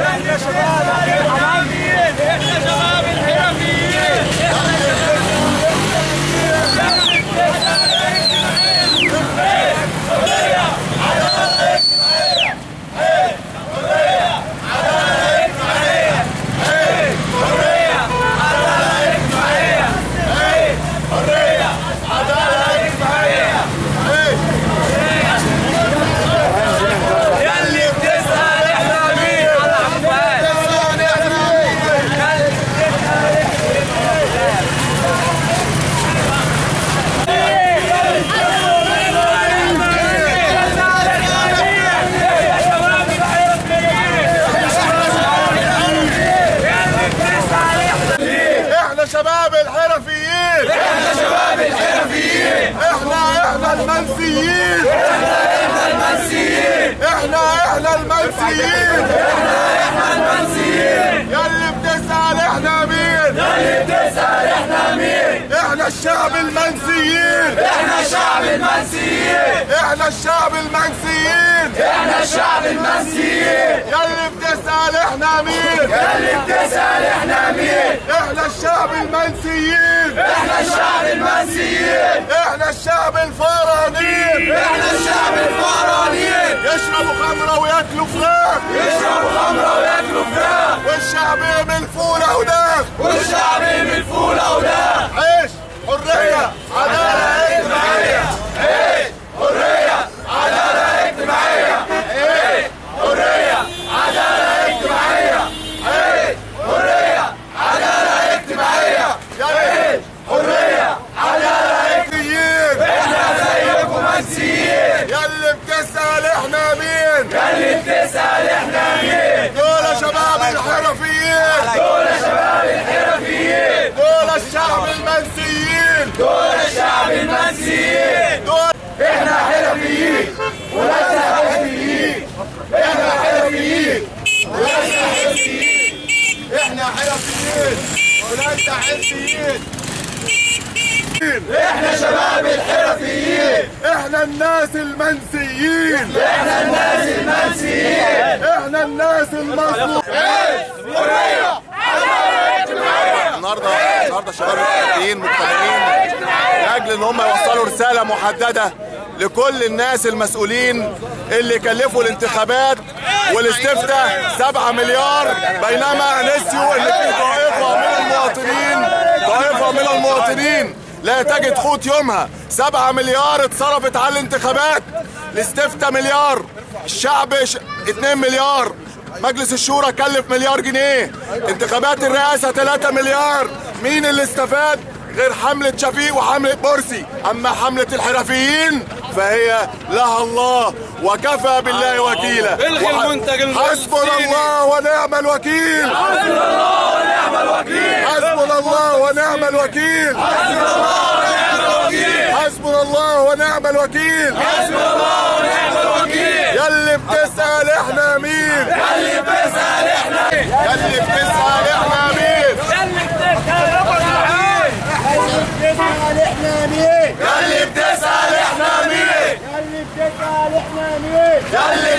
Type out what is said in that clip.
إحنا شباب الحراميين إحنا شباب الحراميين يلي بتسأل إحنا مين إحنا شباب الحرفيين إحنا شباب الحرفيين إحنا إحنا المنسيين إحنا المنسيين إحنا إحنا المنسيين إحنا المنسيين يلي بتسأل إحنا مين؟ يلي بتسأل إحنا مين؟ إحنا الشعب المنسيين. إحنا شعب المنسيين. إحنا الشعب المنسيين. إحنا الشعب المنسيين. يلي بتسأل إحنا مين؟ يلي بتسأل إحنا مين؟ إحنا الشعب المنسيين. إحنا الشعب المنسيين. إحنا الشعب الفرانين إحنا الشعب الفرانيين إحنا حرفيين إحنا شباب الحرفيين إحنا الناس المنسيين إحنا الناس المنسيين إحنا الناس المظلومين حرية النهارده النهارده شباب الحرفيين مجتمعين لاجل ان هم يوصلوا رساله محدده لكل الناس المسؤولين اللي كلفوا الانتخابات والاستفتاء 7 مليار بينما نسيوا إن في طائفة من المواطنين طائفة من المواطنين لا تجد قوت يومها. 7 مليار اتصرفت على الانتخابات الاستفتاء مليار الشعب ش- 2 مليار مجلس الشورى كلف مليار جنيه انتخابات الرئاسة 3 مليار. مين اللي استفاد؟ غير حملة شفيق وحملة مرسي. أما حملة الحرفيين فهي لها الله وكفى بالله وكيلا. إلغي المنتج. حسبنا الله ونعم الوكيل. حسبنا الله ونعم الوكيل. حسبنا الله ونعم الوكيل. حسبنا الله ونعم الوكيل. حسبنا الله ونعم الوكيل. حسبنا الله ونعم الوكيل. يلي بتسأل إحنا مين؟ اللي بيسأل إحنا يلي بتسأل إحنا مين؟ اللي بتسأل إحنا مين؟ اللي بتسأل إحنا مين اللي بتسأل إحنا مين